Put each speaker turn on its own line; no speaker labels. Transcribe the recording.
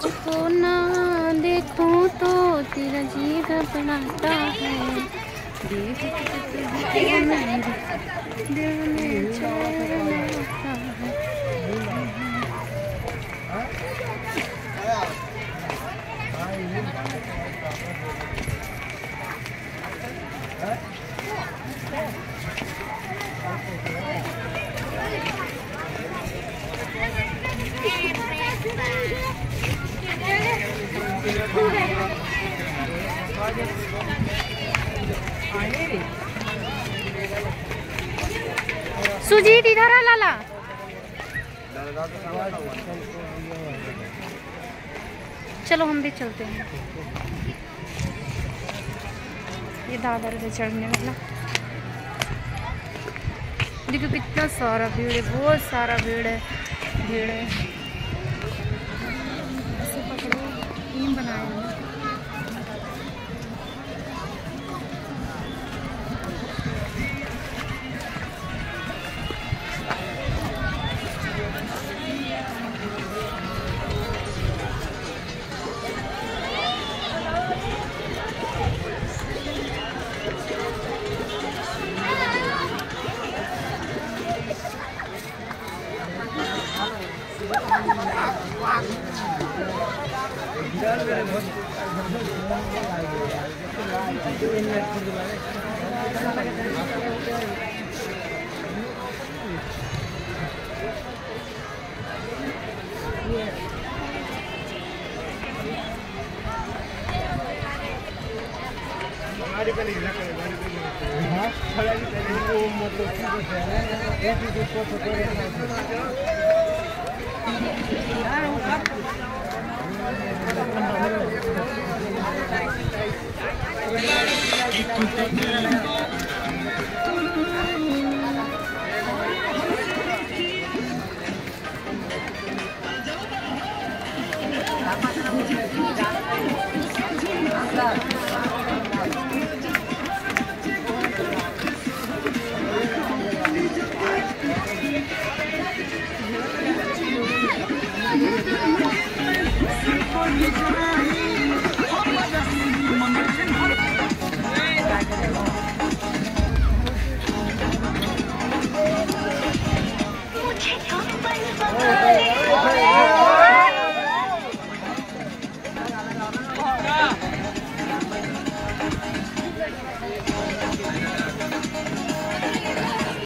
को ना देखूँ तो तेरा जी बनाता है। देख के तुझको सुजीत, इधर आ, लाला। चलो, हम भी चलते हैं। ये दादर पे चढ़ने वाला। देखो, कितना सारा भीड़ है, बहुत सारा भीड़ है भीड़ है। ऐसे गाड़ी पे नहीं रखा गाड़ी पे नहीं हां खड़ा ही पहले वो मतलब ठीक है ना एक ही को तो करे Thank you.